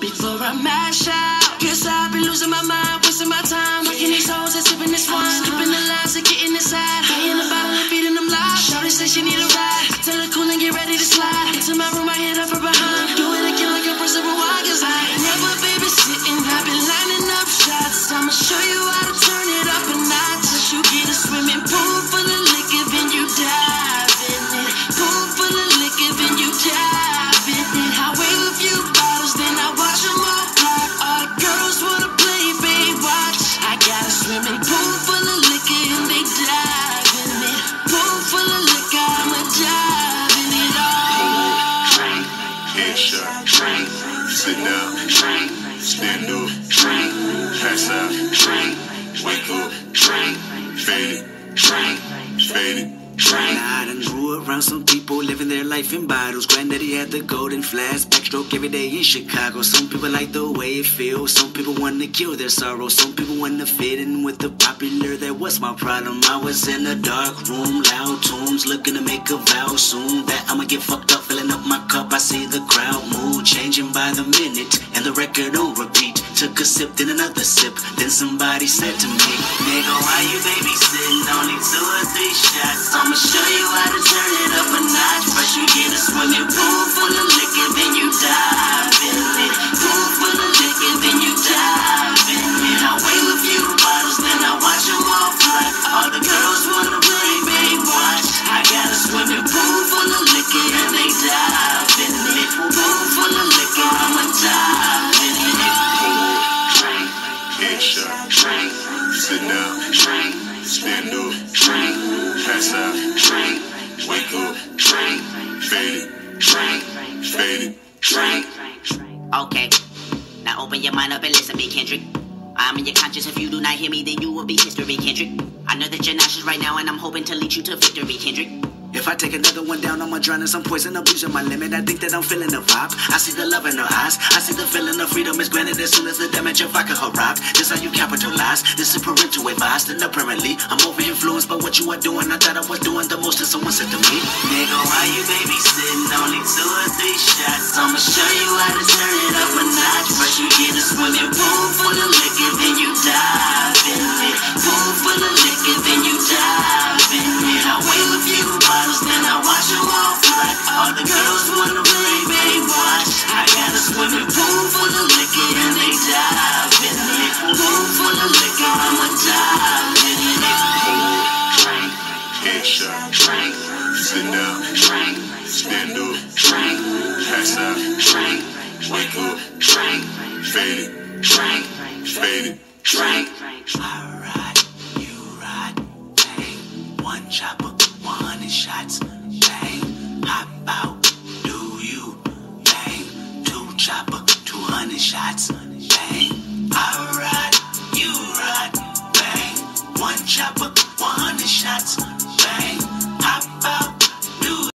before I mash out. Guess I've been losing my mind, wasting my time. Working these hoes and sipping this wine. Skipping the lines sit down, drink, stand up, drink, pass out, drink, wake up, drink, fade it, drink, fade it, drink. I done grew around some people living their life in bottles. Granddaddy had the golden flask, backstroke every day in Chicago. Some people like the way it feels. Some people wanna kill their sorrow. Some people wanna fit in with the popular. That was my problem. I was in a dark room, loud tunes, looking to make a vow soon that I'ma get fucked up on repeat. Took a sip, then another sip. Then somebody said to me, Nigga, why you babysitting? Only two or three shots. I'ma show sit down, drink, stand up, drink, pass out, drink, wake up, drink, fade it, drink, fade it, drink. Okay, now open your mind up and listen, to me, Kendrick. I'm in your conscience. If you do not hear me, then you will be history, Kendrick. I know that you're nauseous right now, and I'm hoping to lead you to victory, Kendrick. If I take another one down, I'ma drown in some poison, abusing my limit. I think that I'm feeling the vibe. I see the love in her eyes. I see the feeling of freedom is granted as soon as the damage of vodka arrived. This how you capitalize. This is parental advice. And apparently, I'm over influenced by what you are doing. I thought I was doing the most, and someone said to me, Nigga, why you babysitting? Only two or three shots. Drink, sit down, drink, stand up, drink, pass out, drink, wake up, drink, fade it, drink, fade it, ride, you ride, bang. One chopper, one hundred shots, bang. Hop out, do you, bang. Two chopper, two hundred shots,